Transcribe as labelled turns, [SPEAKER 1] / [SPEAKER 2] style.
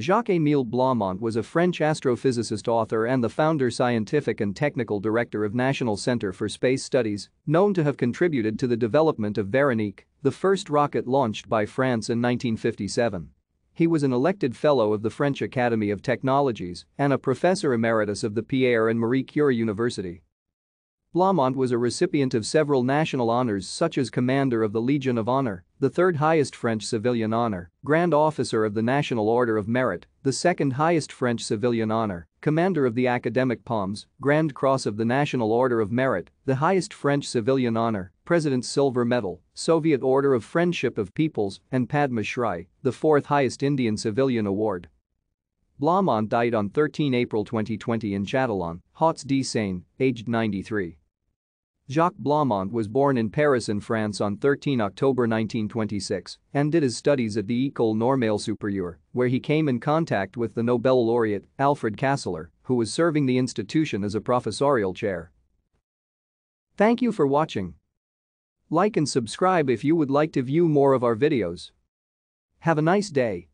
[SPEAKER 1] Jacques-Émile Blamont was a French astrophysicist author and the founder scientific and technical director of National Center for Space Studies, known to have contributed to the development of Veronique, the first rocket launched by France in 1957. He was an elected fellow of the French Academy of Technologies and a professor emeritus of the Pierre and Marie Curie University. Blamont was a recipient of several national honors such as Commander of the Legion of Honor, the third highest French civilian honor, Grand Officer of the National Order of Merit, the second highest French civilian honor, Commander of the Academic Palms, Grand Cross of the National Order of Merit, the highest French civilian honor, President's Silver Medal, Soviet Order of Friendship of Peoples, and Padma Shri, the fourth highest Indian civilian award. Blamont died on 13 April 2020 in Châtillon, Hauts-de-Seine, aged 93. Jacques Blamont was born in Paris in France on 13 October 1926 and did his studies at the École Normale Supérieure, where he came in contact with the Nobel laureate Alfred Kastler, who was serving the institution as a professorial chair. Thank you for watching. Like and subscribe if you would like to view more of our videos. Have a nice day.